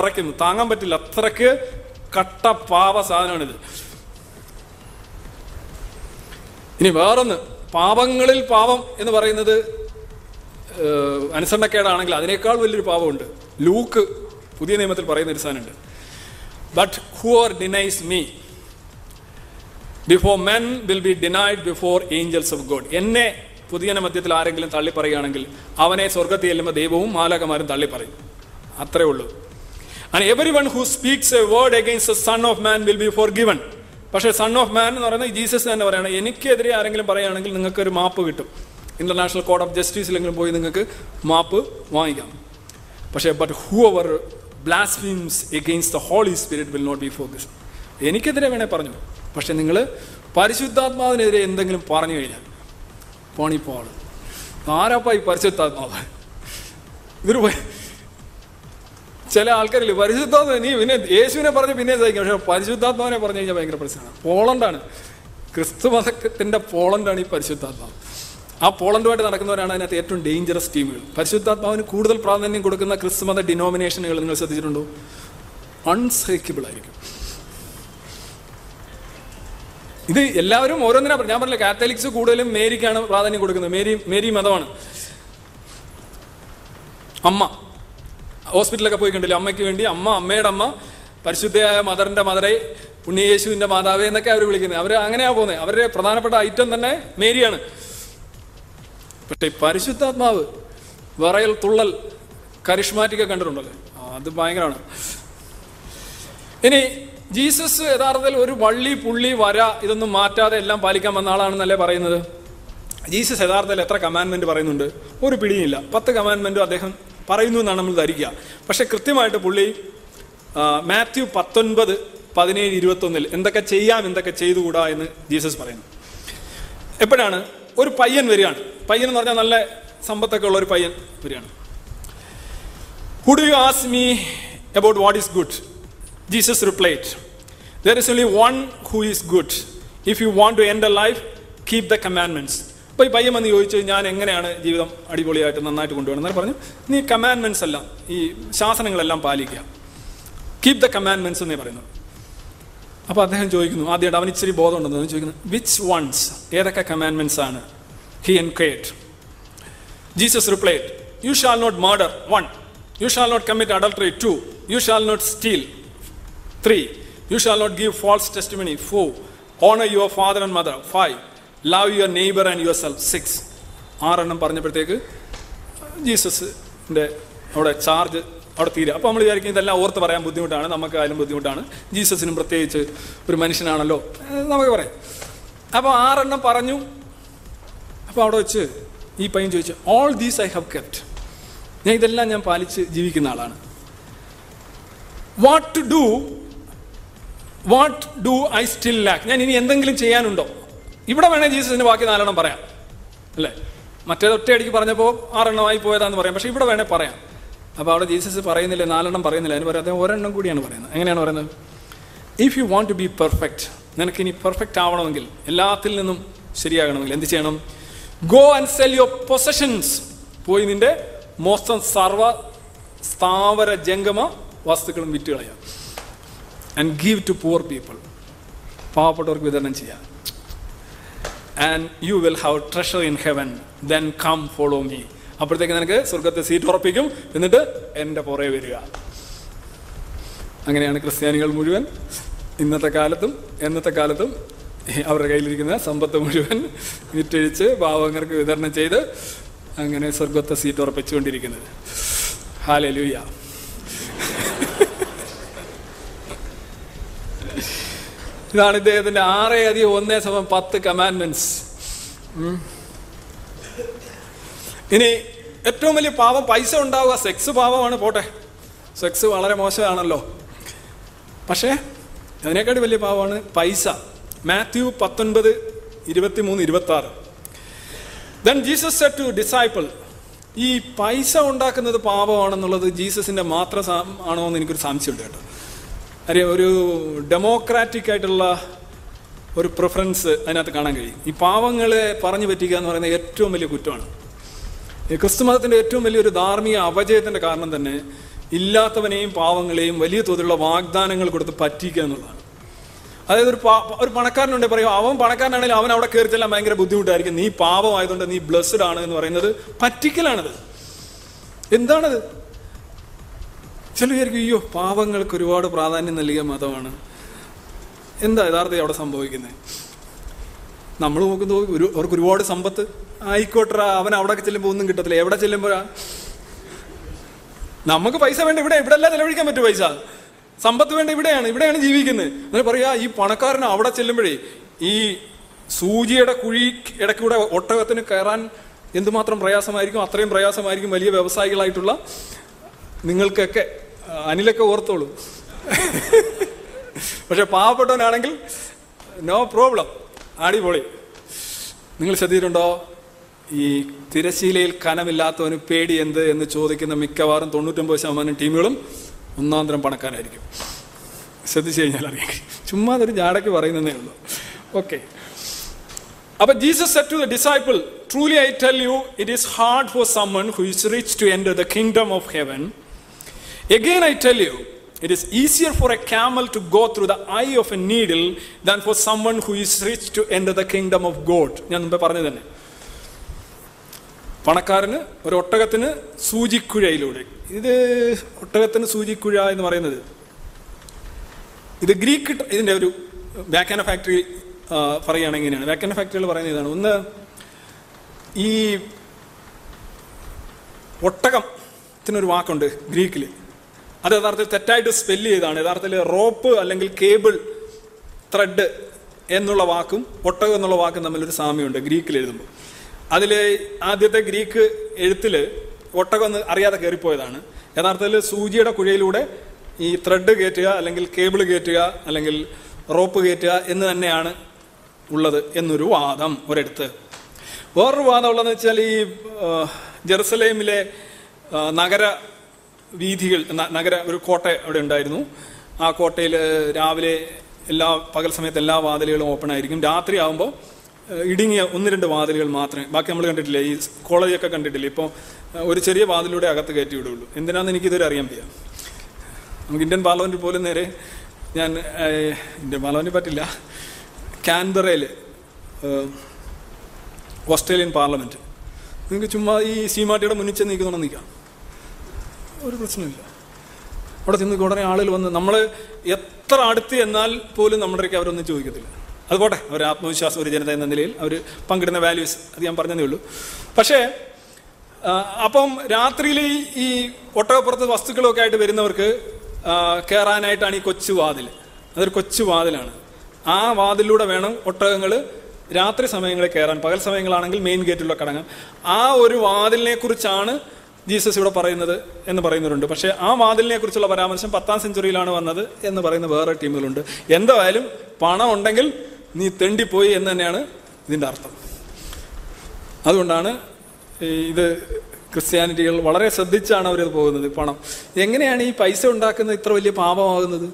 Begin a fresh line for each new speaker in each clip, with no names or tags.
വിറയ്ക്കുന്നു താങ്ങാൻ പറ്റില്ല. അത്രയ്ക്ക് കട്ട പാവ സാധനമാണിത്. ഇനി വേറൊന്ന്. പാപങ്ങളിൽ പാപം എന്ന് പറയുന്നത് അനുസരണക്കേടാണെങ്കിൽ അതിനേക്കാൾ വലിയൊരു പാപമുണ്ട് ലൂക്ക് പുതിയ നിയമത്തിൽ പറയുന്ന ഒരു സാധനമുണ്ട്. But who are denies me before men will be denied before angels of God എന്നെ പുതിയ മധ്യത്തിൽ ആരെങ്കിലും തള്ളി പറയുകയാണെങ്കിൽ അവനെ സ്വർഗത്തിൽ ചെല്ലുമ്പോൾ ദൈവവും മാലകമാരും തള്ളി പറയും അത്രേ ഉള്ളൂ. And everyone who speaks a word against the son of man will be forgiven പക്ഷേ സൺ ഓഫ് മാൻ എന്ന് പറയുന്നത് ജീസസ് തന്നെ പറയുന്നത് എനിക്കെതിരെ ആരെങ്കിലും പറയുകയാണെങ്കിൽ നിങ്ങൾക്ക് ഒരു മാപ്പ് കിട്ടും. ഇന്റർനാഷണൽ കോർട്ട് ഓഫ് ജസ്റ്റിസിലെങ്കിലും പോയി നിങ്ങൾക്ക് മാപ്പ് വാങ്ങിക്കാം. പക്ഷേ but whoever blasphemes against the Holy Spirit will not be focus എനിക്കെതിരെ വേണേ പറഞ്ഞു. പക്ഷെ നിങ്ങൾ പരിശുദ്ധാത്മാവിനെതിരെ എന്തെങ്കിലും പറഞ്ഞു കഴിഞ്ഞാൽ പോണിപ്പോൾ. ആരാപ്പാ ഈ പരിശുദ്ധാത്മാവ്? ഇതൊരു പ- ചില ആൾക്കാരില്ല പരിശുദ്ധാത്മ നീ പിന്നെ യേശുവിനെ പറഞ്ഞ് പിന്നെ സഹിക്കും. പക്ഷെ പരിശുദ്ധാത്മാവിനെ പറഞ്ഞു കഴിഞ്ഞാൽ ഭയങ്കര പ്രശ്നമാണ്. പോളണ്ടാണ്. ക്രിസ്തു മതത്തിന്റെ പോളണ്ടാണ് ഈ പരിശുദ്ധാത്മാവ്. ആ പോളണ്ടുമായിട്ട് നടക്കുന്നവരാണ് അതിനകത്ത് ഏറ്റവും ഡേഞ്ചറസ് ടീമുകൾ പരിശുദ്ധാത്മാവിന് കൂടുതൽ പ്രാധാന്യം കൊടുക്കുന്ന ക്രിസ്തുമത ഡിനോമിനേഷനുകൾ നിങ്ങൾ ശ്രദ്ധിച്ചിട്ടുണ്ടോ? അൺസഹിക്കബിൾ ആയിരിക്കും. ഇത് എല്ലാവരും ഓരോന്നിനാ ഞാൻ പറഞ്ഞില്ല കാത്തലിക്സ് കൂടുതലും മേരിക്കാണ് പ്രാധാന്യം കൊടുക്കുന്നത്. മേരി മേരി മതമാണ്. അമ്മ. ഹോസ്പിറ്റലൊക്കെ പോയി കണ്ടില്ല അമ്മയ്ക്ക് വേണ്ടി അമ്മ അമ്മയുടെ അമ്മ പരിശുദ്ധയായ മദറിന്റെ മദറെ പുണ്യേശുവിന്റെ മാതാവ് എന്നൊക്കെ അവർ വിളിക്കുന്നത് അവർ അങ്ങനെയാ പോകുന്നത് അവരുടെ പ്രധാനപ്പെട്ട ഐറ്റം തന്നെ മേരിയാണ്. പക്ഷേ പരിശുദ്ധാത്മാവ് വിറയൽ തുള്ളൽ കരിഷ്മാറ്റിക്ക കണ്ടിട്ടുണ്ടല്ലോ? അത് ഭയങ്കരമാണ് ഇനി ജീസസ് യഥാർത്ഥത്തിൽ ഒരു വള്ളി പുള്ളി വര ഇതൊന്നും മാറ്റാതെ എല്ലാം പാലിക്കാൻ വന്ന ആളാണെന്നല്ലേ പറയുന്നത്? ജീസസ് യഥാർത്ഥത്തിൽ എത്ര കമാൻമെന്റ് പറയുന്നുണ്ട്? ഒരു പിടിയില്ല പത്ത് കമാൻമെന്റും അദ്ദേഹം പറയുന്നു എന്നാണ് നമ്മൾ ധരിക്കുക. പക്ഷെ കൃത്യമായിട്ട് പുള്ളി മാത്യു പത്തൊൻപത് പതിനേഴ് ഇരുപത്തൊന്നിൽ എന്തൊക്കെ ചെയ്യാം എന്തൊക്കെ ചെയ്തുകൂടാ എന്ന് ജീസസ് പറയുന്നു. എപ്പോഴാണ്? ഒരു പയ്യൻ വരികയാണ്. പയ്യൻ എന്ന് പറഞ്ഞാൽ നല്ല സമ്പത്തൊക്കെ ഉള്ള ഒരു പയ്യൻ വരികയാണ്. Would you ask me about what is good Jesus replied there is only one who is good if you want to end a life keep the commandments അപ്പോൾ ഈ പയ്യമെന്ന് ചോദിച്ചു ഞാൻ എങ്ങനെയാണ് ജീവിതം അടിപൊളിയായിട്ട് നന്നായിട്ട് കൊണ്ടുപോകണം എന്നാൽ പറഞ്ഞു നീ കമാൻമെന്റ്സ് എല്ലാം ഈ ശാസനങ്ങളെല്ലാം പാലിക്കുക. കീപ് ദ കമാൻമെന്റ്സ് എന്നേ പറയുന്നത് അപ്പോൾ അദ്ദേഹം ചോദിക്കുന്നു ആദ്യമായിട്ട് അവൻ ഇച്ചിരി ബോധമുണ്ടെന്ന് ചോദിക്കുന്നു വിച്ച് വൺസ് ഏതൊക്കെ കമാൻമെന്റ്സ് ആണ്? He enquired Jesus replied you shall not murder one you shall not commit adultery two you shall not steal three you shall not give false testimony four honour your father and mother five love your neighbour and yourself six ആറെണ്ണം പറഞ്ഞപ്പോഴത്തേക്ക് ജീസസിന്റെ അവിടെ charge അവിടെ തീരുക. അപ്പോൾ നമ്മൾ വിചാരിക്കും ഇതെല്ലാം ഓർത്ത് പറയാൻ ബുദ്ധിമുട്ടാണ്. നമുക്ക് ആയാലും ബുദ്ധിമുട്ടാണ്. ജീസസിനും പ്രത്യേകിച്ച് ഒരു മനുഷ്യനാണല്ലോ. നമുക്ക് പറയാം. അപ്പോൾ ആറെണ്ണം പറഞ്ഞു. അപ്പോൾ അവിടെ വെച്ച് ഈ പയ്യൻ ചോദിച്ചു all these I have kept ഞാൻ ഇതെല്ലാം ഞാൻ പാലിച്ച് ജീവിക്കുന്ന ആളാണ്. What to do what do I still lack ഞാൻ ഇനി എന്തെങ്കിലും ചെയ്യാനുണ്ടോ? ഇവിടെ വേണേൽ ജീസസിന്റെ ബാക്കി നാലെണ്ണം പറയാം. അല്ലേ? മറ്റേത് ഒറ്റയടിക്ക് പറഞ്ഞപ്പോൾ ആറെണ്ണമായി പോയതാന്ന് പറയാം. പക്ഷെ ഇവിടെ വേണേൽ പറയാം. അപ്പോൾ അവിടെ ജീസസ് പറയുന്നില്ല നാലെണ്ണം പറയുന്നില്ല. അതിന് അദ്ദേഹം ഒരെണ്ണം കൂടിയാണ് പറയുന്നത്. എങ്ങനെയാണ് പറയുന്നത്? If you want to be perfect നിനക്ക് ഇനി പെർഫെക്റ്റ് ആവണമെങ്കിൽ എല്ലാത്തിൽ നിന്നും ശരിയാകണമെങ്കിൽ എന്ത് ചെയ്യണം? Go and sell your possessions പോയി നിന്റെ മൊത്തം സർവ സ്ഥാവര ജംഗമ വസ്തുക്കളും വിറ്റ് കളയാം and give to poor people പാവപ്പെട്ടവർക്ക് വിതരണം ചെയ്യാം. And you will have treasure in heaven then come follow me അപ്പോഴത്തേക്ക് നിനക്ക് സ്വർഗത്തെ സീറ്റ് ഉറപ്പിക്കും. എന്നിട്ട് എന്റെ പുറകെ വരിക. അങ്ങനെയാണ് ക്രിസ്ത്യാനികൾ മുഴുവൻ ഇന്നത്തെ കാലത്തും എന്നത്തെ കാലത്തും അവരുടെ കയ്യിലിരിക്കുന്ന സമ്പത്ത് മുഴുവൻ വിറ്റഴിച്ച് പാവങ്ങൾക്ക് വിതരണം ചെയ്ത് അങ്ങനെ സ്വർഗത്തെ സീറ്റ് ഉറപ്പിച്ചുകൊണ്ടിരിക്കുന്നത്. ഹാലെ ലൂയ ഇതാണ് ഇദ്ദേഹത്തിന്റെ ആറേ അധികം ഒന്നേ സമയം പത്ത് കമാൻഡ്മെന്റ്സ് ഇനി ഏറ്റവും വലിയ പാവം പൈസ ഉണ്ടാവുക സെക്സ് പാവമാണ് പോട്ടെ. സെക്സ് വളരെ മോശമാണല്ലോ. പക്ഷേ അതിനേക്കാട്ടി വലിയ പാവമാണ് പൈസ. മാത്യു പത്തൊൻപത് ഇരുപത്തി മൂന്ന് ഇരുപത്തി ആറ് then Jesus said to disciple ഈ പൈസ ഉണ്ടാക്കുന്നത് പാപമാണെന്നുള്ളത് ജീസസിന്റെ മാത്രം ആണോ എന്ന് എനിക്കൊരു സംശയമുണ്ട് കേട്ടോ. ഒരു ഡെമോക്രാറ്റിക് ആയിട്ടുള്ള ഒരു പ്രിഫറൻസ് അതിനകത്ത് കാണാൻ കഴിയും. ഈ പാവങ്ങളെ പറഞ്ഞു പറ്റിക്കുക എന്ന് പറയുന്നത് ഏറ്റവും വലിയ കുറ്റമാണ്. ഈ ക്രിസ്തുമതത്തിന്റെ ഏറ്റവും വലിയൊരു ധാർമ്മിക അപജയത്തിന്റെ കാരണം തന്നെ ഇല്ലാത്തവനെയും പാവങ്ങളെയും വലിയ തോതിലുള്ള വാഗ്ദാനങ്ങൾ കൊടുത്ത് പറ്റിക്കുക എന്നുള്ളതാണ്. അതായത് ഒരു ഒരു പണക്കാരനുണ്ട് പറയും അവൻ പണക്കാരനാണെങ്കിലും അവൻ അവിടെ കയറി ചെല്ലാൻ ഭയങ്കര ബുദ്ധിമുട്ടായിരിക്കും. നീ പാവമായതുകൊണ്ട് നീ ബ്ലസ്ഡ് ആണ് എന്ന് പറയുന്നത് പറ്റിക്കലാണത്. എന്താണത്? ചില വിചാരിക്കും അയ്യോ പാവങ്ങൾക്ക് ഒരുപാട് പ്രാധാന്യം നൽകിയ മതമാണ്. എന്താ യഥാർത്ഥത്തിൽ അവിടെ സംഭവിക്കുന്നത് നമ്മൾ നോക്കുമ്പോൾ ഒരു അവർക്ക് ഒരുപാട് സമ്പത്ത്. ആയിക്കോട്ടെ അവൻ അവിടെ ചെല്ലുമ്പോൾ ഒന്നും കിട്ടത്തില്ല. എവിടെ ചെല്ലുമ്പോഴാ? നമുക്ക് പൈസ വേണ്ട ഇവിടെ ഇവിടെ അല്ല ചെലവഴിക്കാൻ പറ്റും പൈസ. സമ്പത്ത് വേണ്ട ഇവിടെയാണ് ഇവിടെയാണ് ജീവിക്കുന്നത് എന്നിട്ട് പറയാ ഈ പണക്കാരന് അവിടെ ചെല്ലുമ്പോഴേ ഈ സൂചിയുടെ കുഴി ഇടയ്ക്കൂടെ ഒട്ടകത്തിന് കയറാൻ എന്തുമാത്രം പ്രയാസമായിരിക്കും അത്രയും പ്രയാസമായിരിക്കും വലിയ വ്യവസായികളായിട്ടുള്ള നിങ്ങൾക്കൊക്കെ അനിലൊക്കെ ഓർത്തോളൂ. പക്ഷെ പാവപ്പെട്ടവനാണെങ്കിൽ നോ പ്രോബ്ലം അടിപൊളി. നിങ്ങൾ ശ്രദ്ധിച്ചിട്ടുണ്ടോ? ഈ തിരശീലയിൽ കനമില്ലാത്തവന് പേടി എന്ത് എന്ന് ചോദിക്കുന്ന മിക്കവാറും തൊണ്ണൂറ്റൊമ്പത് ശതമാനം ടീമുകളും ഒന്നാം തരം പണക്കാരായിരിക്കും. ശ്രദ്ധിച്ചു കഴിഞ്ഞാൽ അറിയാം. ചുമ്മാ അതൊരു ജാടയ്ക്ക് പറയുന്നതേ ഉള്ളൂ. ഓക്കെ അപ്പൊ Jesus said to the disciple truly I tell you it is hard for someone who is rich to enter the kingdom of heaven Again, I tell you, it is easier for a camel to go through the eye of a needle than for someone who is rich to enter the kingdom of God. ഞാൻ മുമ്പേ പറഞ്ഞു തന്നെ. പണക്കാരന് ഒരു ഒട്ടകത്തിന് സൂചിക്കുഴയിലൂടെ ഇത് ഒട്ടകത്തിന് സൂചിക്കുഴ എന്ന് പറയുന്നത് ഇത് ഗ്രീക്ക് ഇതിന്റെ ഒരു വ്യാഖ്യാന ഫാക്ടറി പറയുകയാണെങ്കിൽ എങ്ങനെയാണ് വ്യാഖ്യാന ഫാക്ടറികൾ പറയുന്നത് ഇതാണ്. ഒന്ന് ഈ ഒട്ടകത്തിനൊരു വാക്കുണ്ട് ഗ്രീക്കിൽ അത് യഥാർത്ഥത്തിൽ തെറ്റായിട്ട് സ്പെല്ല് ചെയ്താണ് യഥാർത്ഥത്തിൽ റോപ്പ് അല്ലെങ്കിൽ കേബിൾ ത്രെഡ് എന്നുള്ള വാക്കും ഒട്ടകം എന്നുള്ള വാക്കും തമ്മിലൊരു സാമ്യമുണ്ട് ഗ്രീക്കിൽ എഴുതുമ്പോൾ. അതിൽ ആദ്യത്തെ ഗ്രീക്ക് എഴുത്തിൽ ഒട്ടകം എന്ന് അറിയാതെ കയറിപ്പോയതാണ്. യഥാർത്ഥത്തിൽ സൂചിയുടെ കുഴയിലൂടെ ഈ ത്രെഡ് കയറ്റുക അല്ലെങ്കിൽ കേബിൾ കയറ്റുക അല്ലെങ്കിൽ റോപ്പ് കയറ്റുക എന്ന് തന്നെയാണ് ഉള്ളത് എന്നൊരു വാദം ഒരിടത്ത്. വേറൊരു വാദം ഉള്ളതെന്ന് വെച്ചാൽ ഈ ജെറുസലേമിലെ നഗര വീഥികൾ നഗര ഒരു കോട്ട അവിടെ ഉണ്ടായിരുന്നു. ആ കോട്ടയിൽ രാവിലെ എല്ലാ പകൽ സമയത്ത് എല്ലാ വാതിലുകളും ഓപ്പൺ ആയിരിക്കും. രാത്രി ആകുമ്പോൾ ഇടുങ്ങിയ ഒന്ന് രണ്ട് വാതിലുകൾ മാത്രമേ ബാക്കി നമ്മൾ കണ്ടിട്ടില്ല ഈ കോളേജൊക്കെ കണ്ടിട്ടില്ല ഇപ്പോൾ ഒരു ചെറിയ വാതിലൂടെ അകത്ത് കയറ്റി വിടുള്ളൂ. എന്തിനാണെന്ന് എനിക്കിതൊരു അറിയാൻ വയ്യ. നമുക്ക് ഇന്ത്യൻ പാർലമെന്റ് പോലും നേരെ ഞാൻ ഇന്ത്യൻ പാർലമെന്റ് പറ്റില്ല. കാൻബറയിൽ ഓസ്ട്രേലിയൻ പാർലമെന്റ് നിങ്ങൾക്ക് ചുമ്മാ ഈ സീമാട്ടിയുടെ മുന്നിൽ ചെന്ന് നിൽക്കാം. ഒരു പ്രശ്നമില്ല അവിടെ ചെന്ന് ഉടനെ ആളുകൾ വന്ന് നമ്മൾ എത്ര അടുത്ത് എന്നാൽ പോലും നമ്മുടെ അടുക്കൽ അവരൊന്നും ചോദിക്കത്തില്ല. അത് പോട്ടെ അവർ ആത്മവിശ്വാസം ഒരു ജനത എന്ന നിലയിൽ അവർ പങ്കിടുന്ന വാല്യൂസ് അത് ഞാൻ പറഞ്ഞതേ ഉള്ളൂ. പക്ഷേ അപ്പം രാത്രിയിൽ ഈ- ഒട്ടകപ്പുറത്ത് വസ്തുക്കളൊക്കെ ആയിട്ട് വരുന്നവർക്ക് കയറാനായിട്ടാണ് ഈ കൊച്ചു വാതിൽ. അതൊരു കൊച്ചു വാതിലാണ്. ആ വാതിലൂടെ വേണം ഒട്ടകങ്ങൾ രാത്രി സമയങ്ങളിൽ കയറാൻ പകൽ സമയങ്ങളാണെങ്കിൽ മെയിൻ ഗേറ്റിലൂടെ കടങ്ങാൻ. ആ ഒരു വാതിലിനെ കുറിച്ചാണ് ജീസസ് ഇവിടെ പറയുന്നത് എന്ന് പറയുന്നവരുണ്ട്. പക്ഷേ ആ വാതിലിനെ കുറിച്ചുള്ള പരാമർശം പത്താം സെഞ്ചുറിയിലാണ് വന്നത് എന്ന് പറയുന്ന വേറെ ടീമുകളുണ്ട്. എന്തായാലും പണം ഉണ്ടെങ്കിൽ നീ തെണ്ടിപ്പോയി എന്ന് തന്നെയാണ് ഇതിന്റെ അർത്ഥം. അതുകൊണ്ടാണ് ഇത് ക്രിസ്ത്യാനിറ്റികൾ വളരെ ശ്രദ്ധിച്ചാണ് അവരത് പോകുന്നത് പണം. എങ്ങനെയാണ് ഈ പൈസ ഉണ്ടാക്കുന്നത് ഇത്ര വലിയ പാപമാകുന്നത്?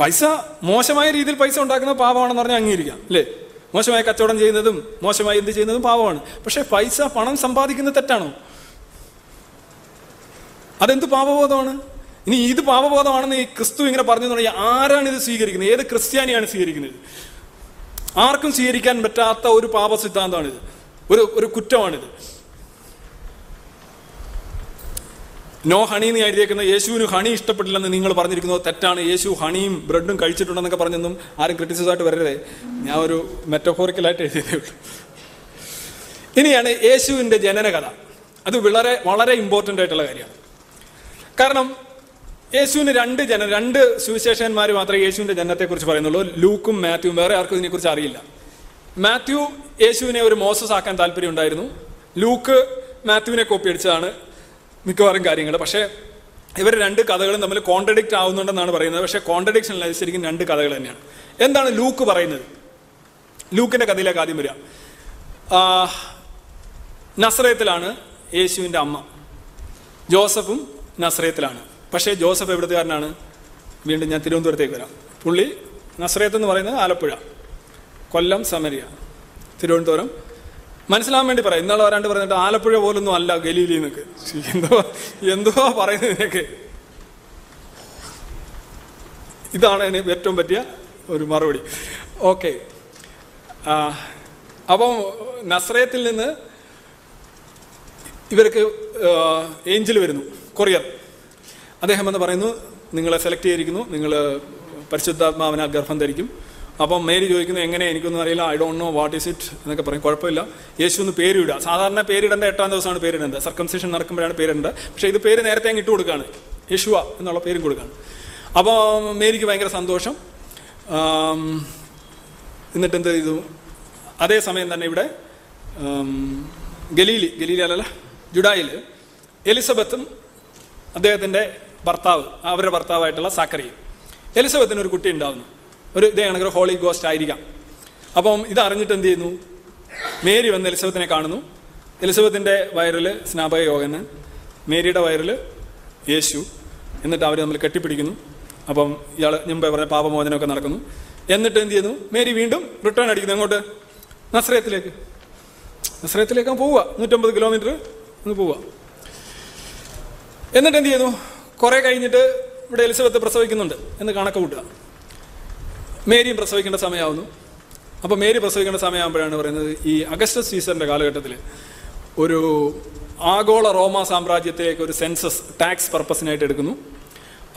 പൈസ മോശമായ രീതിയിൽ പൈസ ഉണ്ടാക്കുന്ന പാപമാണെന്ന് പറഞ്ഞാൽ അംഗീകരിക്കാം അല്ലേ? മോശമായ കച്ചവടം ചെയ്യുന്നതും മോശമായി എന്ത് ചെയ്യുന്നതും പാവമാണ്. പക്ഷേ പൈസ പണം സമ്പാദിക്കുന്നത് തെറ്റാണോ? അതെന്ത് പാപബോധമാണ്? ഇനി ഇത് പാപബോധമാണെന്ന് ഈ ക്രിസ്തു ഇങ്ങനെ പറഞ്ഞു തുടങ്ങി ആരാണ് ഇത് സ്വീകരിക്കുന്നത്? ഏത് ക്രിസ്ത്യാനിയാണ് സ്വീകരിക്കുന്നത്? ആർക്കും സ്വീകരിക്കാൻ പറ്റാത്ത ഒരു പാപ സിദ്ധാന്തമാണിത് ഒരു ഒരു കുറ്റമാണിത്. നോ ഹണി എന്ന് എഴുതിയേക്കുന്ന യേശുവിന് ഹണി ഇഷ്ടപ്പെട്ടില്ലെന്ന് നിങ്ങൾ പറഞ്ഞിരിക്കുന്നത് തെറ്റാണ്. യേശു ഹണിയും ബ്രെഡും കഴിച്ചിട്ടുണ്ടെന്നൊക്കെ പറഞ്ഞൊന്നും ആരും ക്രിറ്റിസൈസ് ആയിട്ട് വരരുതേ. ഞാൻ ഒരു മെറ്റഫോറിക്കലായിട്ട് എഴുതിയതേ ഉള്ളൂ. ഇനിയാണ് യേശുവിന്റെ ജനനകഥ. അത് വളരെ വളരെ ഇമ്പോർട്ടന്റ് ആയിട്ടുള്ള കാര്യമാണ്. കാരണം യേശുവിന് രണ്ട് ജന രണ്ട് സുവിശേഷന്മാർ മാത്രമേ യേശുവിന്റെ ജനനത്തെക്കുറിച്ച് പറയുന്നുള്ളൂ. ലൂക്കും മാത്യുവും വേറെ ആർക്കും ഇതിനെക്കുറിച്ച് അറിയില്ല. മാത്യു യേശുവിനെ ഒരു മോസസ് ആക്കാൻ താല്പര്യം ഉണ്ടായിരുന്നു ലൂക്ക് മാത്യുവിനെ കോപ്പി അടിച്ചതാണ്. മിക്കവാറും കാര്യങ്ങൾ. പക്ഷേ ഇവർ രണ്ട് കഥകളും തമ്മിൽ കോൺട്രഡിക്റ്റ് ആവുന്നുണ്ടെന്നാണ് പറയുന്നത്. പക്ഷേ കോൺട്രഡിക്ഷൻ അല്ല ശരിക്കും രണ്ട് കഥകൾ തന്നെയാണ്. എന്താണ് ലൂക്ക് പറയുന്നത്? ലൂക്കിന്റെ കഥയിലേക്ക് ആദ്യം വരിക. നസ്രയത്തിലാണ് യേശുവിന്റെ അമ്മ. ജോസഫും നസ്രയത്തിലാണ്. പക്ഷേ ജോസഫ് എവിടുത്തുകാരനാണ്? വീണ്ടും ഞാൻ തിരുവനന്തപുരത്തേക്ക് വരാം. പുള്ളി നസ്രയത്ത് എന്ന് പറയുന്നത് ആലപ്പുഴ. കൊല്ലം സമരിയ. തിരുവനന്തപുരം മനസ്സിലാവാൻ വേണ്ടി പറയാം. ഇന്നാളെ വരാണ്ട് പറഞ്ഞിട്ട് ആലപ്പുഴ പോലൊന്നും അല്ല ഗലീലി എന്നൊക്കെ. എന്തോ എന്തോ പറയുന്നത് ഇതിനൊക്കെ ഇതാണ് അതിന് ഏറ്റവും പറ്റിയ ഒരു മറുപടി. ഓക്കെ. അപ്പം നസ്രയത്തിൽ നിന്ന് ഇവർക്ക് ഏഞ്ചൽ വരുന്നു കൊറിയർ. അദ്ദേഹം എന്ന് പറയുന്നു നിങ്ങളെ സെലക്ട് ചെയ്തിരിക്കുന്നു നിങ്ങൾ പരിശുദ്ധാത്മാവിനാ ഗർഭം ധരിക്കും. അപ്പം മേരി ചോദിക്കുന്നു എങ്ങനെ? എനിക്കൊന്നും അറിയില്ല. I don't know what is it എന്നൊക്കെ പറയും. കുഴപ്പമില്ല. യേശു ഒന്ന് പേരിടുക. സാധാരണ പേരിടേണ്ട എട്ടാം ദിവസമാണ് പേരിടേണ്ടത്. സർക്കംസേഷൻ നടക്കുമ്പോഴാണ് പേരിടേണ്ടത്. പക്ഷേ ഇത് പേര് നേരത്തെ അങ്ങ് ഇട്ട് കൊടുക്കുകയാണ്. യേശുവ എന്നുള്ള പേരും കൊടുക്കുകയാണ്. അപ്പോൾ മേരിക്ക് ഭയങ്കര സന്തോഷം. എന്നിട്ട് എന്ത് ചെയ്തു? അതേ സമയം തന്നെ ഇവിടെ ഗലീലി ഗലീലി അല്ലല്ല ജുഡായിൽ എലിസബത്തും അദ്ദേഹത്തിന്റെ ഭർത്താവ് അവരുടെ ഭർത്താവായിട്ടുള്ള സാക്കറിയും എലിസബത്തിന് ഒരു കുട്ടി ഉണ്ടാവുന്നു. ഒരു ഇതേ കണക്കൊരു ഹോളി ഗോസ്റ്റ് ആയിരിക്കാം. അപ്പം ഇതറിഞ്ഞിട്ട് എന്ത് ചെയ്യുന്നു? മേരി വന്ന് എലിസബത്തിനെ കാണുന്നു. എലിസബത്തിന്റെ വയറിൽ സ്നാപക യോഗന് മേരിയുടെ വയറിൽ യേശു എന്നിട്ട് അവർ നമ്മൾ കെട്ടിപ്പിടിക്കുന്നു. അപ്പം ഇയാൾ മുമ്പേ പറഞ്ഞ പാപമോചനമൊക്കെ നടക്കുന്നു. എന്നിട്ട് എന്ത് ചെയ്യുന്നു? മേരി വീണ്ടും റിട്ടേൺ അടിക്കുന്നു. അങ്ങോട്ട് നസ്രയത്തിലേക്ക് നസ്രയത്തിലേക്ക് പോവുക. നൂറ്റമ്പത് കിലോമീറ്റർ ഒന്ന് പോവുക. എന്നിട്ട് എന്ത് ചെയ്യുന്നു? കുറേ കഴിഞ്ഞിട്ട് ഇവിടെ എലിസബത്ത് പ്രസവിക്കുന്നുണ്ട് എന്ന് കണക്ക് കൂട്ടുക. മേരിയും പ്രസവിക്കേണ്ട സമയമാവുന്നു. അപ്പോൾ മേരി പ്രസവിക്കേണ്ട സമയമാകുമ്പോഴാണ് പറയുന്നത് ഈ അഗസ്റ്റസ് സീസറിന്റെ കാലഘട്ടത്തിൽ ഒരു ആഗോള റോമ സാമ്രാജ്യത്തിലേക്ക് ഒരു സെൻസസ് ടാക്സ് പർപ്പസിനായിട്ട് എടുക്കുന്നു.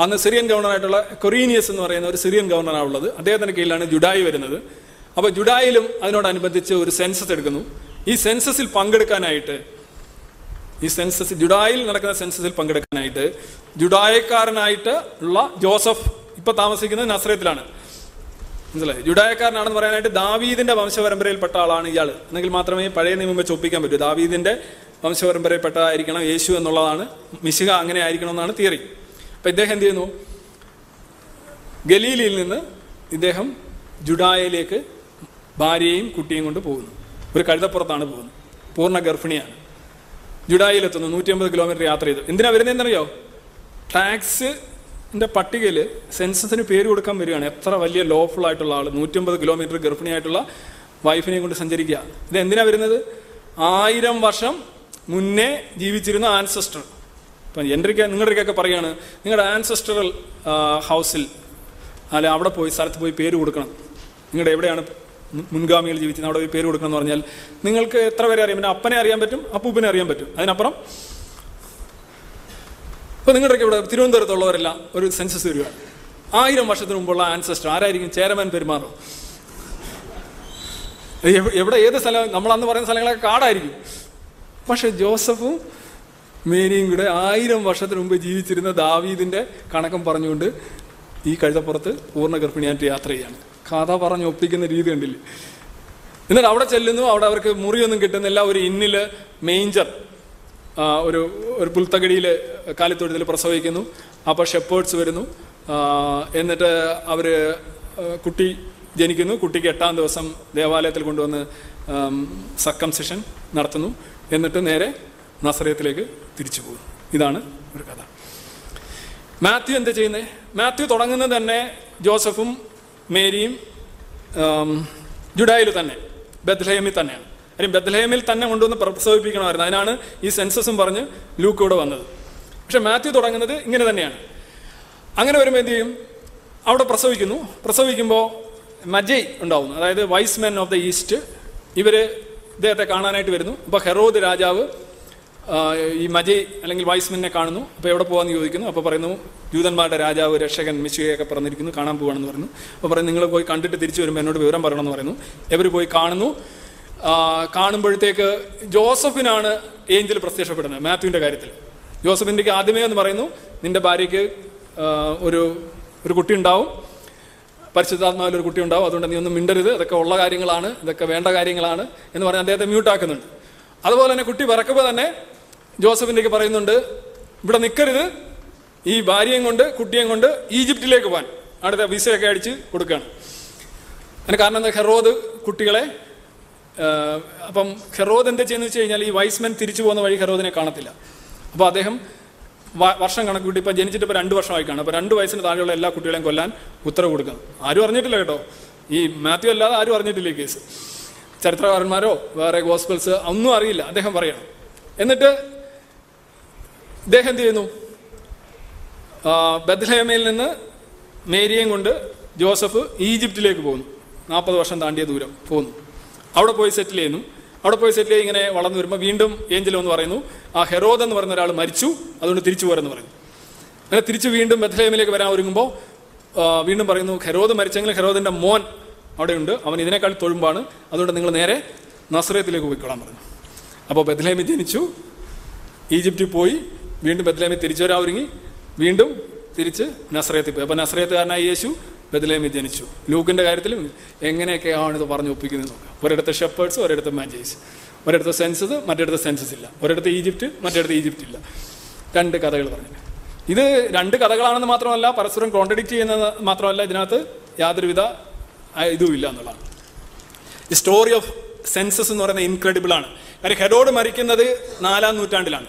അന്ന് സിറിയൻ ഗവർണറായിട്ടുള്ള കൊറീനിയസ് എന്ന് പറയുന്ന ഒരു സിറിയൻ ഗവർണറാണ് ഉള്ളത്. അദ്ദേഹത്തിന്റെ കീഴിലാണ് ജുഡായി വരുന്നത്. അപ്പോൾ ജുഡായിലും അതിനോടനുബന്ധിച്ച് ഒരു സെൻസസ് എടുക്കുന്നു. ഈ സെൻസസിൽ പങ്കെടുക്കാനായിട്ട് ഈ സെൻസസ് ജുഡായിൽ നടക്കുന്ന സെൻസസിൽ പങ്കെടുക്കാനായിട്ട് ജുഡായക്കാരനായിട്ട് ഉള്ള ജോസഫ് ഇപ്പോൾ താമസിക്കുന്നത് നസ്രയത്തിലാണ് മനസ്സിലായി? ജുഡായക്കാരനാണെന്ന് പറയാനായിട്ട് ദാവീദിന്റെ വംശപരമ്പരയിൽപ്പെട്ട ആളാണ് ഇയാൾ എന്നെങ്കിൽ മാത്രമേ പഴയ നിയമം വെച്ച് ഒപ്പിക്കാൻ പറ്റൂ. ദാവീദിന്റെ വംശപരമ്പരയിൽപ്പെട്ടതായിരിക്കണം യേശു എന്നുള്ളതാണ്. മിശിക അങ്ങനെ ആയിരിക്കണം എന്നാണ് തിയറി. അപ്പൊ ഇദ്ദേഹം എന്ത് ചെയ്യുന്നു? ഗലീലിയിൽ നിന്ന് ഇദ്ദേഹം ജുഡായയിലേക്ക് ഭാര്യയും കുട്ടിയും കൊണ്ട് പോകുന്നു. ഒരു കഴുതപ്പുറത്താണ് പോകുന്നത്. പൂർണ ഗർഭിണിയാണ്. ജുഡായിലെത്തുന്നു നൂറ്റി അമ്പത് കിലോമീറ്റർ യാത്ര ചെയ്തു. എന്തിനാ വരുന്നതെന്നറിയോ ടാക്സിന്റെ പട്ടികയിൽ സെൻസസിന് പേര് കൊടുക്കാൻ വരികയാണ്. എത്ര വലിയ ലോഫുൾ ആയിട്ടുള്ള ആൾ നൂറ്റമ്പത് കിലോമീറ്റർ ഗർഭിണിയായിട്ടുള്ള വൈഫിനെ കൊണ്ട് സഞ്ചരിക്കുക. ഇത് എന്തിനാണ് വരുന്നത്? ആയിരം വർഷം മുന്നേ ജീവിച്ചിരുന്ന ആൻസസ്റ്റർ ഇപ്പം എന്റെ നിങ്ങളുടെയൊക്കെ പറയുകയാണ് നിങ്ങളുടെ ആൻസസ്റ്ററൽ ഹൗസിൽ അല്ലെ അവിടെ പോയി സ്ഥലത്ത് പോയി പേര് കൊടുക്കണം. നിങ്ങളുടെ എവിടെയാണ് മുൻഗാമികൾ ജീവിച്ചത് അവിടെ പോയി പേര് കൊടുക്കണം എന്ന് പറഞ്ഞാൽ നിങ്ങൾക്ക് എത്ര പേരെ അറിയാം? അപ്പനെ അറിയാൻ പറ്റും അപ്പൂപ്പനെ അറിയാൻ പറ്റും. അതിനപ്പുറം ഇപ്പൊ നിങ്ങളുടെയൊക്കെ ഇവിടെ തിരുവനന്തപുരത്തുള്ളവരെല്ലാം ഒരു സെൻസസ് വരികയാണ് ആയിരം വർഷത്തിന് മുമ്പുള്ള ആൻസസ്റ്റർ ആരായിരിക്കും? ചേരമാൻ പെരുമാറും? എവിടെ ഏത് സ്ഥലം? നമ്മൾ അന്ന് പറയുന്ന സ്ഥലങ്ങളൊക്കെ കാടായിരിക്കും. പക്ഷെ ജോസഫും മേരിയും കൂടെ ആയിരം വർഷത്തിന് മുമ്പ് ജീവിച്ചിരുന്ന ദാവീദിന്റെ കണക്കം പറഞ്ഞുകൊണ്ട് ഈ കഴുതപ്പുറത്ത് പൂർണ ഗർഭിണിയായിട്ട് യാത്ര ചെയ്യാണ്. കഥ പറഞ്ഞ് ഒപ്പിക്കുന്ന രീതി കണ്ടില്ലേ? എന്നിട്ട് അവിടെ ചെല്ലുന്നു അവിടെ അവർക്ക് മുറിയൊന്നും കിട്ടുന്നില്ല ഒരു ഇന്നിൽ മെയിഞ്ചർ ഒരു ഒരു പുൽത്തകടിയിൽ കാലിത്തൊഴുത്തിൽ പ്രസവിക്കുന്നു. അപ്പോൾ ഷെപ്പേർഡ്സ് വരുന്നു. എന്നിട്ട് അവർ കുട്ടി ജനിക്കുന്നു. കുട്ടിക്ക് എട്ടാം ദിവസം ദേവാലയത്തിൽ കൊണ്ടുവന്ന് സക്കംസിഷൻ നടത്തുന്നു. എന്നിട്ട് നേരെ നസറിയത്തിലേക്ക് തിരിച്ചു പോകുന്നു. ഇതാണ് ഒരു കഥ. മാത്യു എന്താ ചെയ്യുന്നത് മാത്യു തുടങ്ങുന്നത് തന്നെ ജോസഫും മേരിയും ജുഡായിൽ തന്നെ ബദ്ലഹേമിൽ തന്നെയാണ്. കാര്യം ബദ്ലഹേമിൽ തന്നെ കൊണ്ടുവന്ന് പ്രസവിപ്പിക്കണമായിരുന്നു. അതിനാണ് ഈ സെൻസസും പറഞ്ഞ് ലൂക്ക് ഇവിടെ വന്നത്. പക്ഷെ മാത്യു തുടങ്ങുന്നത് ഇങ്ങനെ തന്നെയാണ്. അങ്ങനെ വരുമ്പോൾ എന്ത് ചെയ്യും? അവിടെ പ്രസവിക്കുന്നു. പ്രസവിക്കുമ്പോൾ മജയ് ഉണ്ടാവുന്നു. അതായത് wise men of the East. ഇവർ ഇദ്ദേഹത്തെ കാണാനായിട്ട് വരുന്നു. അപ്പോൾ ഹെറോദ് രാജാവ് ഈ മജയ് അല്ലെങ്കിൽ വൈസ്മെന്നെ കാണുന്നു. അപ്പോൾ എവിടെ പോകാമെന്ന് ചോദിക്കുന്നു. അപ്പോൾ പറയുന്നു ജൂതന്മാരുടെ രാജാവ് രക്ഷകൻ മിശുകയൊക്കെ പറഞ്ഞിരിക്കുന്നു കാണാൻ പോവാണെന്ന് പറയുന്നു. അപ്പോൾ പറയുന്നു നിങ്ങൾ പോയി കണ്ടിട്ട് തിരിച്ചു വരുമ്പോൾ എന്നോട് വിവരം പറയണമെന്ന് പറയുന്നു. ഇവർ പോയി കാണുന്നു. കാണുമ്പോഴത്തേക്ക് ജോസഫിനാണ് ഏഞ്ചൽ പ്രത്യക്ഷപ്പെടുന്നത് മാത്യുവിന്റെ കാര്യത്തിൽ. ജോസഫിന്റെ ആദ്യമേ എന്ന് പറയുന്നു നിന്റെ ഭാര്യയ്ക്ക് ഒരു ഒരു കുട്ടി ഉണ്ടാവും. പരിശുദ്ധാത്മാവിൽ ഒരു കുട്ടി ഉണ്ടാവും. അതുകൊണ്ട് നീ ഒന്നും മിണ്ടരുത്. ഇതൊക്കെ ഉള്ള കാര്യങ്ങളാണ്. ഇതൊക്കെ വേണ്ട കാര്യങ്ങളാണ്. എന്ന് പറഞ്ഞ് അദ്ദേഹത്തെ മ്യൂട്ടാക്കുന്നുണ്ട് അതുപോലെ തന്നെ കുട്ടി പിറക്കുമ്പോൾ തന്നെ ജോസഫിന്റെക്ക് പറയുന്നുണ്ട് ഇവിടെ നിൽക്കരുത് ഈ ഭാര്യയും കൊണ്ട് കുട്ടിയും കൊണ്ട് ഈജിപ്തിലേക്ക് പോകാൻ അടുത്ത വിസയൊക്കെ അടിച്ച് കൊടുക്കുകയാണ്. അതിന് കാരണം എന്താ? ഹെറോദ് കുട്ടികളെ അപ്പം ഹെറോദ് എന്താ ചെയ്യുന്നത് വെച്ച് കഴിഞ്ഞാൽ ഈ വൈസ്മെൻ തിരിച്ചു പോകുന്ന വഴി ഹെറോദിനെ കാണത്തില്ല. അപ്പോൾ അദ്ദേഹം വർഷം കണക്ക് കൂട്ടി ഇപ്പം ജനിച്ചിട്ട് ഇപ്പോൾ രണ്ട് വർഷമായി കാണും അപ്പോൾ രണ്ട് വയസ്സിന് താഴെയുള്ള എല്ലാ കുട്ടികളെയും കൊല്ലാൻ ഉത്തരവ് കൊടുക്കണം. ആരും അറിഞ്ഞിട്ടില്ല കേട്ടോ. ഈ മാത്യു അല്ലാതെ ആരും അറിഞ്ഞിട്ടില്ല ഈ കേസ്. ചരിത്രകാരന്മാരോ വേറെ ഗോസ്പിൾസ് ഒന്നും അറിയില്ല. അദ്ദേഹം പറയണം. എന്നിട്ട് ഇദ്ദേഹം എന്ത് ചെയ്യുന്നു? ബദ്ലേമയിൽ നിന്ന് മേരിയേയും കൊണ്ട് ജോസഫ് ഈജിപ്തിലേക്ക് പോകുന്നു. നാൽപ്പത് വർഷം താണ്ടിയ ദൂരം പോകുന്നു. അവിടെ പോയി സെറ്റിൽ ചെയ്യുന്നു. അവിടെ പോയി സെറ്റിൽ ചെയ്ത് ഇങ്ങനെ വളർന്നു വരുമ്പോൾ വീണ്ടും ഏഞ്ചൽ എന്ന് പറയുന്നു ആ ഹെറോദ് എന്ന് പറയുന്ന ഒരാൾ മരിച്ചു അതുകൊണ്ട് തിരിച്ചു പോരെന്ന് പറയുന്നു. അങ്ങനെ തിരിച്ച് വീണ്ടും ബത്ലഹേമിലേക്ക് വരാൻ ഒരുങ്ങുമ്പോൾ വീണ്ടും പറയുന്നു ഹെറോദ് മരിച്ചെങ്കിൽ ഹെറോദിന്റെ മോൻ അവിടെയുണ്ട് അവൻ ഇതിനേക്കാൾ തൊഴുമ്പാണ് അതുകൊണ്ട് നിങ്ങൾ നേരെ നസ്രയത്തിലേക്ക് പോയിക്കൊള്ളാൻ പറഞ്ഞു. അപ്പോൾ ബത്ലഹേമിൽ ജനിച്ചു ഈജിപ്തിൽ പോയി വീണ്ടും ബത്ലഹേമിൽ തിരിച്ചു വരാൻ ഒരുങ്ങി വീണ്ടും തിരിച്ച് നസ്രയത്തിൽ പോയി. അപ്പോൾ നസ്രയത്തുകാരനായ യേശു ബത്ലഹേമിൽ ജനിച്ചു. ലൂക്കിന്റെ കാര്യത്തിലും എങ്ങനെയൊക്കെയാണ് ഇത് പറഞ്ഞു ഒപ്പിക്കുന്നത് ഒരിടത്ത് ഷെപ്പേഴ്സ് ഒരിടത്ത് മാജേസ് ഒരിടത്ത് സെൻസസ് മറ്റിടത്ത് സെൻസസ് ഇല്ല. ഒരിടത്ത് ഈജിപ്റ്റ് മറ്റിടത്ത് ഈജിപ്റ്റ് ഇല്ല. രണ്ട് കഥകൾ പറഞ്ഞു. ഇത് രണ്ട് കഥകളാണെന്ന് മാത്രമല്ല പരസ്പരം കോൺട്രഡിക്റ്റ് ചെയ്യുന്നത് മാത്രമല്ല ഇതിനകത്ത് യാതൊരുവിധ ആ, ഇതും ഇല്ല എന്നുള്ളതാണ്. ദി സ്റ്റോറി ഓഫ് സെൻസസ് എന്ന് പറയുന്നത് ഇൻക്രെഡിബിൾ ആണ്. കാര്യം ഹെറോഡ് മരിക്കുന്നത് നാലാം നൂറ്റാണ്ടിലാണ്.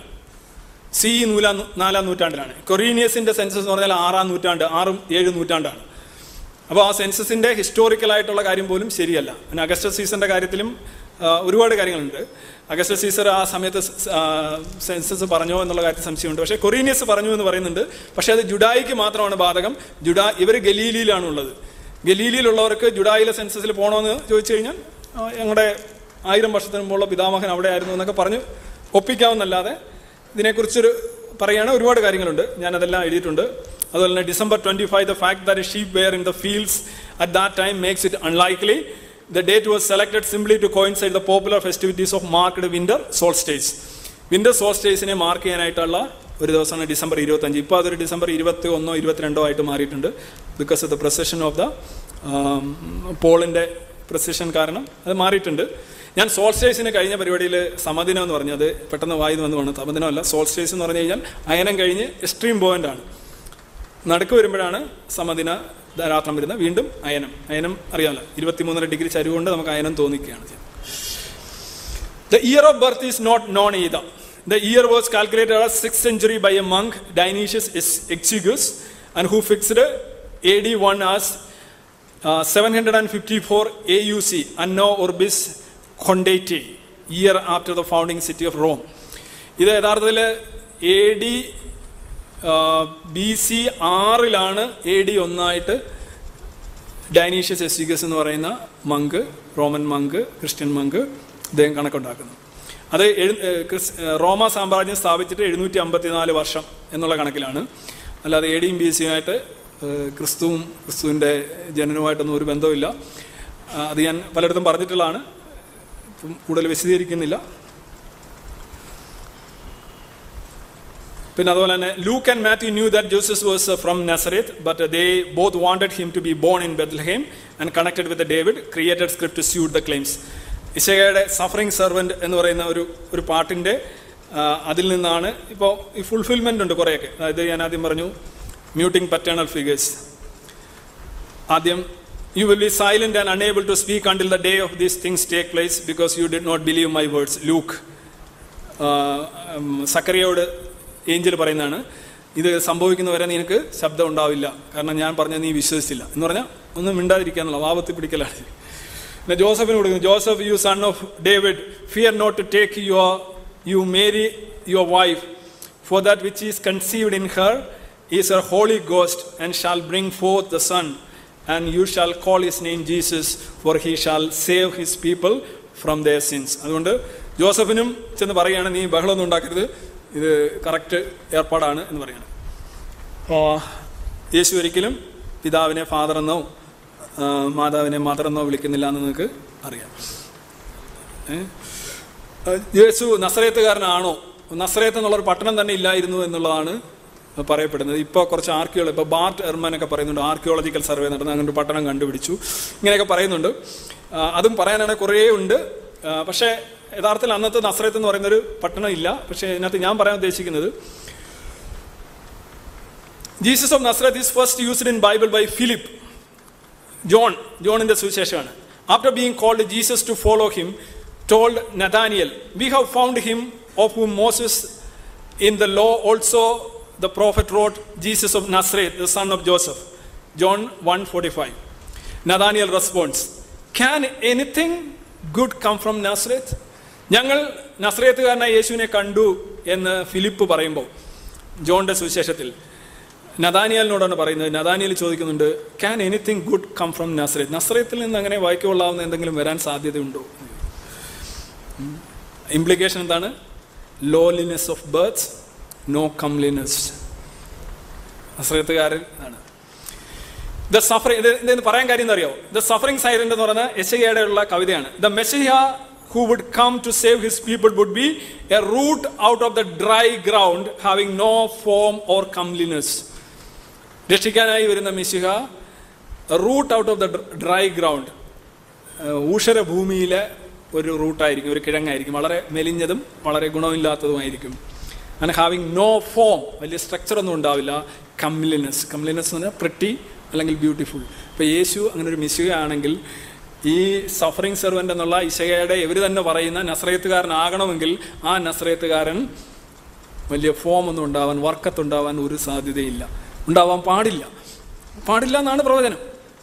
സി നൂലാം നാലാം നൂറ്റാണ്ടിലാണ്. കൊറീനിയസിന്റെ സെൻസസ് എന്ന് പറഞ്ഞാൽ ആറാം നൂറ്റാണ്ട് ആറും ഏഴ് നൂറ്റാണ്ടാണ്. അപ്പോൾ ആ സെൻസസിന്റെ ഹിസ്റ്റോറിക്കലായിട്ടുള്ള കാര്യം പോലും ശരിയല്ല. പിന്നെ അഗസ്റ്റസ് സീസറിന്റെ കാര്യത്തിലും ഒരുപാട് കാര്യങ്ങളുണ്ട്. അഗസ്റ്റസ് സീസർ ആ സമയത്ത് സെൻസസ് പറഞ്ഞോ എന്നുള്ള കാര്യത്തിൽ സംശയമുണ്ട്. പക്ഷേ കൊറീനിയസ് പറഞ്ഞു എന്ന് പറയുന്നുണ്ട്. പക്ഷേ അത് ജുഡായിക്ക് മാത്രമാണ് ബാധകം. ജുഡാ ഇവർ ഗലീലിയിലാണ് ഉള്ളത് ഗലീലിയിലുള്ളവർക്ക് ജുഡായിലെ സെൻസസിൽ പോകണമെന്ന് ചോദിച്ചു കഴിഞ്ഞാൽ ഞങ്ങളുടെ ആയിരം വർഷത്തിന് മുമ്പുള്ള പിതാമഹൻ അവിടെ ആയിരുന്നു എന്നൊക്കെ പറഞ്ഞ് ഒപ്പിക്കാവുന്നല്ലാതെ ഇതിനെക്കുറിച്ചൊരു പറയുകയാണെങ്കിൽ ഒരുപാട് കാര്യങ്ങളുണ്ട്. ഞാനതെല്ലാം എഴുതിയിട്ടുണ്ട്. അതുപോലെ തന്നെ December twenty five the fact that sheep were in the fields at that time makes it unlikely the date was selected simply to coincide the popular festivities of marked winter solstice winter സോൾസ്റ്റേസിനെ mark ചെയ്യാനായിട്ടുള്ള ഒരു ദിവസമാണ് December ഇരുപത്തഞ്ച്. ഇപ്പോൾ അതൊരു December ഇരുപത്തി ഒന്നോ ഇരുപത്തിരണ്ടോ ആയിട്ട് മാറിയിട്ടുണ്ട് because of the procession of the പോളിന്റെ പ്രൊസഷൻ കാരണം അത് മാറിയിട്ടുണ്ട്. ഞാൻ സോൾസ്റ്റേഴ്സിന് കഴിഞ്ഞ പരിപാടിയിൽ സമദിനം എന്ന് പറഞ്ഞത് പെട്ടെന്ന് വായു വന്ന് വേണം സമദിനമല്ല സോൾസ്റ്റേഴ്സ് എന്ന് പറഞ്ഞു കഴിഞ്ഞാൽ അയനം കഴിഞ്ഞ് എക്സ്ട്രീം പോയിന്റ് ആണ്. നടക്കു വരുമ്പോഴാണ് സമദിന ധാരാത്രം വരുന്നത്. വീണ്ടും അയനം. അയനം അറിയാമല്ലോ. ഇരുപത്തിമൂന്നര ഡിഗ്രി ചരിവ് കൊണ്ട് നമുക്ക് അയനം തോന്നിക്കുകയാണ് the year of birth is not known either the year was calculated six century by a monk Dionysius Exiguus and who fixed A D one as seven hundred and fifty four A U C anno orbis conditi year after the founding city of Rome ഇത് യഥാർത്ഥത്തിൽ A D B C ആറിലാണ് A D ഒന്നായിട്ട് Dionysius Exiguus എന്ന് പറയുന്ന monk Roman monk Christian monk ഇദ്ദേഹം കണക്കുണ്ടാക്കുന്നു. അത് എഴു റോമ സാമ്രാജ്യം സ്ഥാപിച്ചിട്ട് എഴുന്നൂറ്റി അമ്പത്തിനാല് വർഷം എന്നുള്ള കണക്കിലാണ്. അല്ലാതെ എ ഡിയും ബി സിയുമായിട്ട് ക്രിസ്തുവും ക്രിസ്തുവിന്റെ ജനനവുമായിട്ടൊന്നും ഒരു ബന്ധവുമില്ല. അത് ഞാൻ പലയിടത്തും പറഞ്ഞിട്ടുള്ളതാണ്. കൂടുതൽ വിശദീകരിക്കുന്നില്ല. പിന്നെ അതുപോലെ തന്നെ Luke and Matthew knew that Jesus was from Nazareth but they both wanted him to be born in Bethlehem and connected with David created script suit the claims ഇശയുടെ suffering servant എന്ന് പറയുന്ന ഒരു ഒരു പാട്ടിന്റെ അതിൽ നിന്നാണ് ഇപ്പോൾ ഈ ഫുൾഫിൽമെന്റ് ഉണ്ട് കുറേയൊക്കെ. അതായത് ഞാൻ ആദ്യം പറഞ്ഞു മ്യൂട്ടിംഗ് പറ്റേണൽ ഫിഗേഴ്സ് ആദ്യം you will be silent and unable to speak until the day of these things take place because you did not believe my words Luke സക്കറിയോട് angel പറയുന്നതാണ് ഇത് സംഭവിക്കുന്നവരെ നിനക്ക് ശബ്ദം ഉണ്ടാവില്ല കാരണം ഞാൻ പറഞ്ഞ നീ വിശ്വസിച്ചില്ല എന്ന് പറഞ്ഞാൽ ഒന്നും മിണ്ടാതിരിക്കാന്നുള്ള വാപത്തിൽ പിടിക്കലാണ്. പിന്നെ ജോസഫിന് കൊടുക്കുന്നു Joseph you son of David fear not to take your you Mary your wife for that which is conceived in her is a Holy Ghost and shall bring forth the son and you shall call his name Jesus for he shall save his people from their sins അതുകൊണ്ട് ജോസഫിനും ചെന്ന് പറയുകയാണ് നീ ബഹളമൊന്നും ഉണ്ടാക്കരുത് ഇത് correct ഏർപ്പാടാണ് എന്ന് പറയുന്നത് യേശു ഒരിക്കലും പിതാവിനെ ഫാദർ എന്നോ മാതാവിനെ മദർ എന്നോ വിളിക്കുന്നില്ല എന്ന് നിങ്ങൾക്ക് അറിയാം. യേശു നസ്രയത്തുകാരനാണോ നസ്രയത്ത് എന്നുള്ളൊരു പട്ടണം തന്നെ ഇല്ലായിരുന്നു എന്നുള്ളതാണ് പറയപ്പെടുന്നത്. ഇപ്പോൾ കുറച്ച് ആർക്കിയോളജി ഇപ്പോൾ ബാർട്ട് എർമാനൊക്കെ പറയുന്നുണ്ട് ആർക്കിയോളജിക്കൽ സർവേ നടന്ന് അങ്ങനെ പട്ടണം കണ്ടുപിടിച്ചു. ഇങ്ങനെയൊക്കെ പറയുന്നുണ്ട്. അതും പറയാനാണെങ്കിൽ കുറേ ഉണ്ട്. പക്ഷേ യഥാർത്ഥത്തിൽ അന്നത്തെ നസ്രയത്ത് എന്ന് പറയുന്നൊരു പട്ടണം ഇല്ല. പക്ഷേ ഇതിനകത്ത് ഞാൻ പറയാൻ ഉദ്ദേശിക്കുന്നത് Jesus of Nazareth is first used in Bible by Philip John ജോണിന്റെ സുവിശേഷമാണ്. After being called Jesus to follow him told Nathaniel we have found him of whom Moses in the law also the prophet wrote Jesus of Nazareth the son of Joseph John one forty five Nathaniel response can anything good come from Nazareth ഞങ്ങൾ നസ്രയത്തുകാരനായ യേശുവിനെ കണ്ടു എന്ന് Philip പറയുമ്പോൾ ജോണിന്റെ സുവിശേഷത്തിൽ നദാനിയലിനോടാണ് പറയുന്നത്. Nathaniel ചോദിക്കുന്നുണ്ട് can anything good come from Nazareth നസ്രയത്തിൽ നിന്ന് അങ്ങനെ വായിക്കൊള്ളാവുന്ന എന്തെങ്കിലും വരാൻ സാധ്യതയുണ്ടോ? ഇംപ്ലിക്കേഷൻ എന്താണ്? Lowliness of birth no comeliness നസ്രയത്തുകാരൻ ആണ്. ദ സഫറിംഗ് ഇത് പറയാൻ കാര്യം എന്താ അറിയോ? ദ സഫറിംഗ് സൈലന്റ് എന്ന് പറയുന്ന യശയുടെ ഉള്ള കവിതയാണ്. The Messiah who would come to save his people would be a root out of the dry ground having no form or comeliness. രക്ഷിക്കാനായി വരുന്ന മിശിഹ root out of the dry ground ഊഷര ഭൂമിയിലെ ഒരു റൂട്ടായിരിക്കും ഒരു കിഴങ്ങായിരിക്കും. വളരെ മെലിഞ്ഞതും വളരെ ഗുണമില്ലാത്തതുമായിരിക്കും. അങ്ങനെ ഹാവിങ് നോ ഫോം വലിയ സ്ട്രക്ചറൊന്നും ഉണ്ടാവില്ല. കംലിനെസ് കംലിനെസ് എന്ന് പറഞ്ഞാൽ പ്രിട്ടി അല്ലെങ്കിൽ ബ്യൂട്ടിഫുൾ ഇപ്പോൾ യേശു അങ്ങനെ ഒരു മിശുക ആണെങ്കിൽ ഈ സഫറിങ് സെർവന്റ് എന്നുള്ള ഇശയുടെ ഇവർ തന്നെ പറയുന്ന നസ്രയത്തുകാരനാകണമെങ്കിൽ ആ നസ്രയത്തുകാരൻ വലിയ ഫോം ഒന്നും ഉണ്ടാവാൻ വർക്കത്തുണ്ടാവാൻ ഒരു സാധ്യതയില്ല. ഉണ്ടാവാൻ പാടില്ല. പാടില്ല എന്നാണ് പ്രവചനം.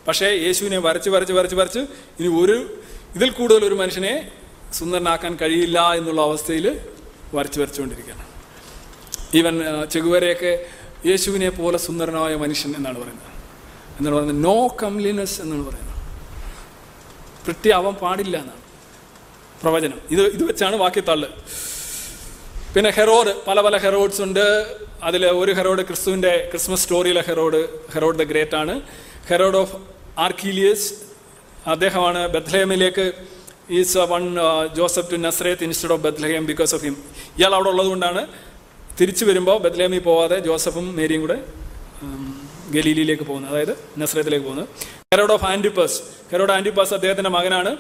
പക്ഷേ യേശുവിനെ വരച്ച് വരച്ച് വരച്ച് വരച്ച് ഇനി ഒരു ഇതിൽ കൂടുതൽ ഒരു മനുഷ്യനെ സുന്ദരനാക്കാൻ കഴിയില്ല എന്നുള്ള അവസ്ഥയിൽ വരച്ച് വരച്ചുകൊണ്ടിരിക്കുകയാണ്. ഈവൻ ചെകുവരെയൊക്കെ യേശുവിനെ പോലെ സുന്ദരനായ മനുഷ്യൻ എന്നാണ് പറയുന്നത്. എന്നാണ് പറയുന്നത്? നോ കംലിനെസ് എന്നാണ് പറയുന്നത്. വൃത്തിയാവാൻ പാടില്ല എന്നാണ് പ്രവചനം. ഇത് ഇത് വെച്ചാണ് വാക്യത്തള്ള് പിന്നെ ഹെറോഡ് പല പല ഹെറോഡ്സ് ഉണ്ട്. അതിൽ ഒരു ഹെറോഡ് ക്രിസ്തുവിന്റെ ക്രിസ്മസ് സ്റ്റോറിയിലെ ഹെറോഡ് ഹെറോഡ് ദ ഗ്രേറ്റ് ആണ്. ഹെറോഡ് ഓഫ് ആർക്കീലിയസ് അദ്ദേഹമാണ് ബത്ലഹേമിലേക്ക് is one Joseph to Nazareth instead of Bethlehem because of him. ഇയാൾ അവിടെ ഉള്ളതുകൊണ്ടാണ് തിരിച്ചു വരുമ്പോൾ ബത്ലഹേമിൽ പോവാതെ ജോസഫും മേരിയും കൂടെ ഗലീലിയിലേക്ക് പോകുന്നത് അതായത് നസ്രത്തിലേക്ക് പോകുന്നത്. Herod of Antipas Herod Antipas അദ്ദേഹത്തിന്റെ മകനാണ്.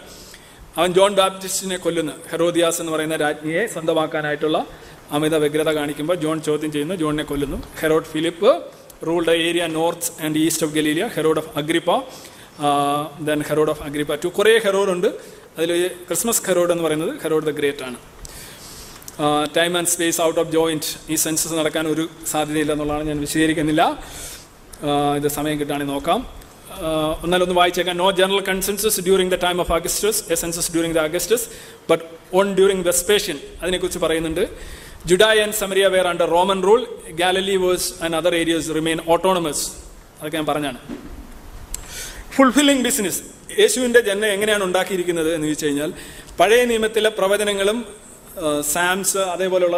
അവൻ ജോൺ ബാപ്റ്റിസ്റ്റിനെ കൊല്ലുന്നു. ഹെറോദിയാസ് എന്ന് പറയുന്ന രാജ്ഞിയെ സ്വന്തമാക്കാനായിട്ടുള്ള അമിത വ്യഗ്രത കാണിക്കുമ്പോൾ ജോൺ ചോദ്യം ചെയ്യുന്നു ജോണിനെ കൊല്ലുന്നു. Herod Philip ruled area north and east of Galilee Herod of Agrippa then Herod of Agrippa two കുറേ ഹെറോഡ് ഉണ്ട്. അതിൽ ക്രിസ്മസ് ഹെറോഡ് എന്ന് പറയുന്നത് ഹെറോഡ് ദ ഗ്രേറ്റ് ആണ്. Time and space out of joint ഈ സെൻസസ് നടക്കാൻ ഒരു സാധ്യതയില്ല എന്നുള്ളതാണ് ഞാൻ വിശദീകരിക്കുന്നില്ല. ഇത് സമയം കിട്ടുകയാണെങ്കിൽ നോക്കാം. ഒന്നാലൊന്ന് വായിച്ചേക്കാം. No general consensus during the time of Augustus a census during the Augustus but on during Vespasian അതിനെക്കുറിച്ച് പറയുന്നുണ്ട്. Judea and Samaria were under Roman rule Galilee verse and other areas remain autonomous അതൊക്കെ ഞാൻ പറഞ്ഞാണ്. Fulfilling business യേശുവിന്റെ ജന്മം എങ്ങനെയാണ് ഉണ്ടാക്കിയിരിക്കുന്നത് എന്ന് ചോദിച്ചു കഴിഞ്ഞാൽ പഴയ നിയമത്തിലെ പ്രവചനങ്ങളും സാംസ് അതേപോലെയുള്ള